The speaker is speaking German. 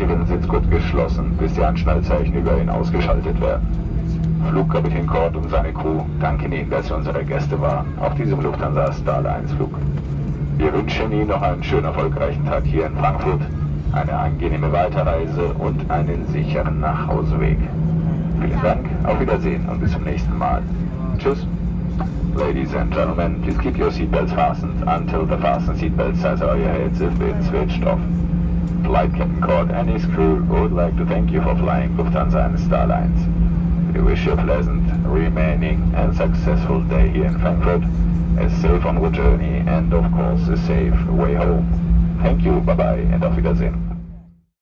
Sie Ihren Sitzgurt geschlossen, bis die Anschnallzeichen über ihn ausgeschaltet werden. Flugkapitän Kort und seine Crew danken Ihnen, dass Sie unsere Gäste waren, auf diesem Lufthansa Star 1 Flug. Wir wünschen Ihnen noch einen schönen, erfolgreichen Tag hier in Frankfurt, eine angenehme Weiterreise und einen sicheren Nachhauseweg. Vielen Dank, auf Wiedersehen und bis zum nächsten Mal. Tschüss. Ladies and gentlemen, please keep your seatbelts fastened until the fasten seatbelt on your heads have been switched off. Flight Captain Cord and his crew would like to thank you for flying Lufthansa and Starlines. We wish you a pleasant remaining and successful day here in Frankfurt, a safe onward journey and of course a safe way home. Thank you, bye bye and auf Wiedersehen.